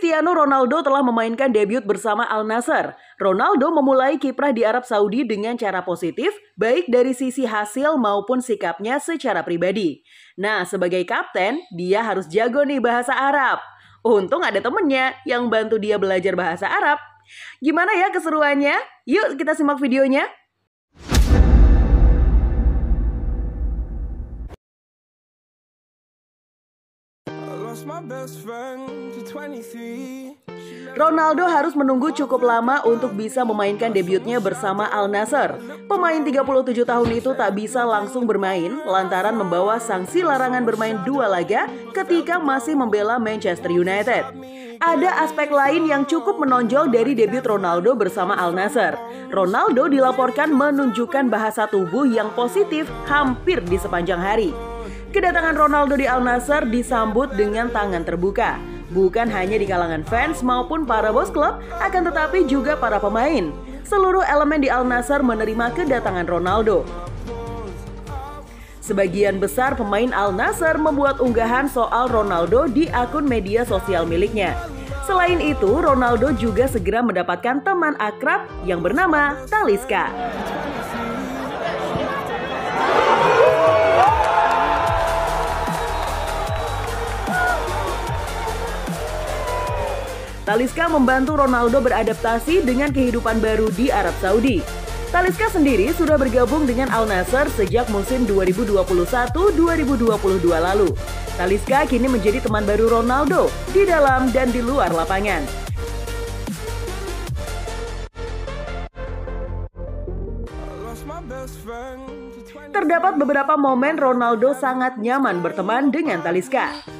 Cristiano Ronaldo telah memainkan debut bersama Al Nassr. Ronaldo memulai kiprah di Arab Saudi dengan cara positif, baik dari sisi hasil maupun sikapnya secara pribadi. Nah, sebagai kapten, dia harus jago nih bahasa Arab. Untung ada temennya yang bantu dia belajar bahasa Arab. Gimana ya keseruannya? Yuk kita simak videonya. Ronaldo harus menunggu cukup lama untuk bisa memainkan debutnya bersama Al Nassr. Pemain 37 tahun itu tak bisa langsung bermain lantaran membawa sanksi larangan bermain dua laga ketika masih membela Manchester United. Ada aspek lain yang cukup menonjol dari debut Ronaldo bersama Al Nassr. Ronaldo dilaporkan menunjukkan bahasa tubuh yang positif hampir di sepanjang hari. Kedatangan Ronaldo di Al Nassr disambut dengan tangan terbuka. Bukan hanya di kalangan fans maupun para bos klub, akan tetapi juga para pemain. Seluruh elemen di Al Nassr menerima kedatangan Ronaldo. Sebagian besar pemain Al Nassr membuat unggahan soal Ronaldo di akun media sosial miliknya. Selain itu, Ronaldo juga segera mendapatkan teman akrab yang bernama Taliska. Taliska membantu Ronaldo beradaptasi dengan kehidupan baru di Arab Saudi. Taliska sendiri sudah bergabung dengan Al Nassr sejak musim 2021-2022 lalu. Taliska kini menjadi teman baru Ronaldo di dalam dan di luar lapangan. Terdapat beberapa momen Ronaldo sangat nyaman berteman dengan Taliska.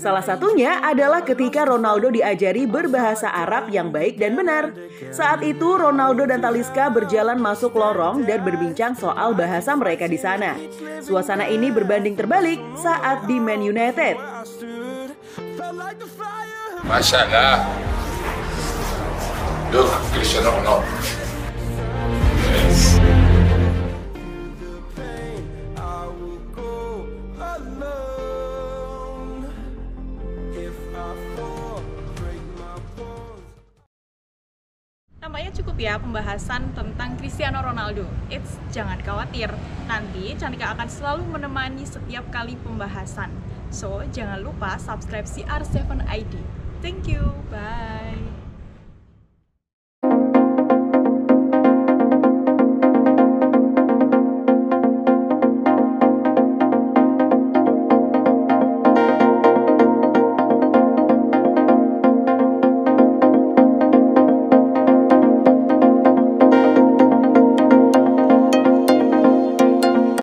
Salah satunya adalah ketika Ronaldo diajari berbahasa Arab yang baik dan benar. Saat itu Ronaldo dan Taliska berjalan masuk lorong dan berbincang soal bahasa mereka di sana. Suasana ini berbanding terbalik saat di Man United. Masya Allah. Duh, Cristiano Ronaldo. Nampaknya cukup ya pembahasan tentang Cristiano Ronaldo. It's jangan khawatir, nanti Cantika akan selalu menemani setiap kali pembahasan. So, jangan lupa subscribe CR7 ID. Thank you, bye.